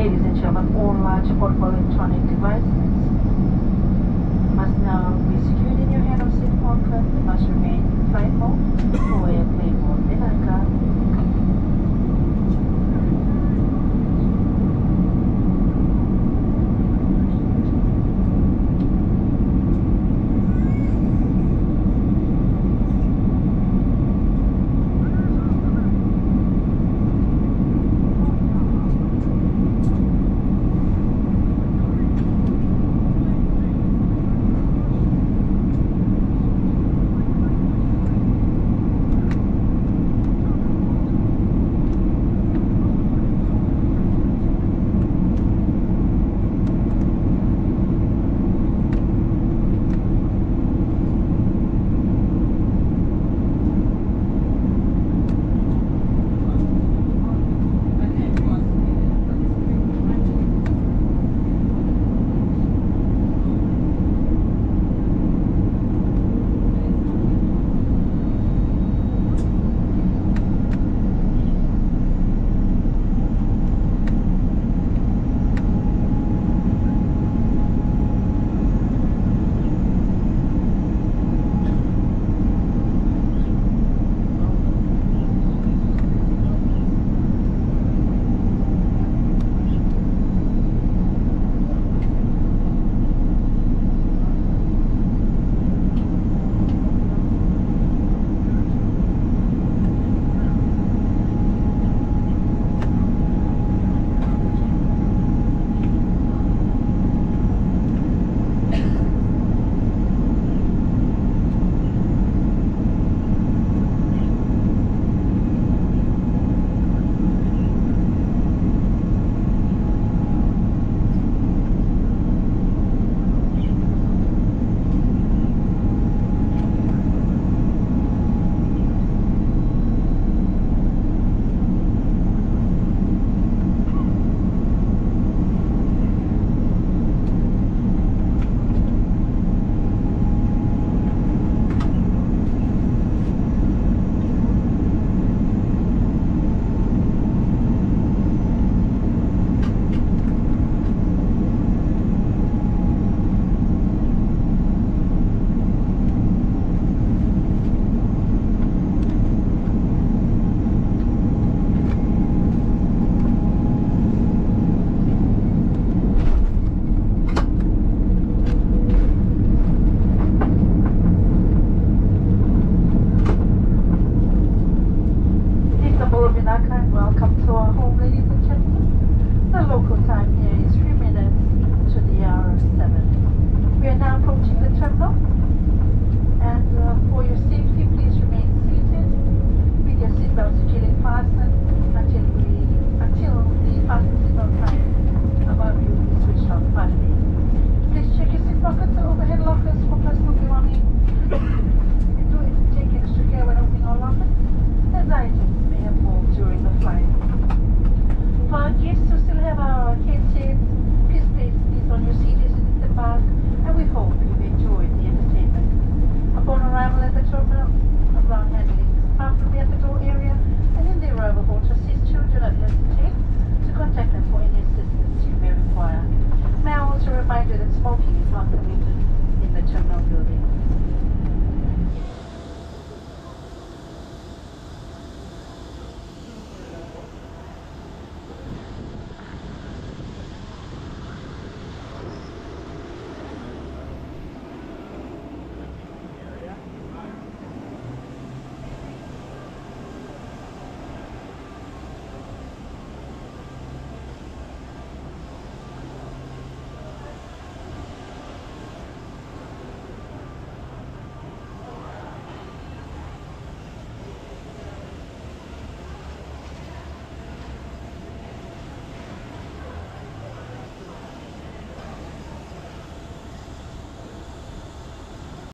Ladies and gentlemen, all large portable electronic devices must now be secured in your hand or seat pocket. Must remain in flight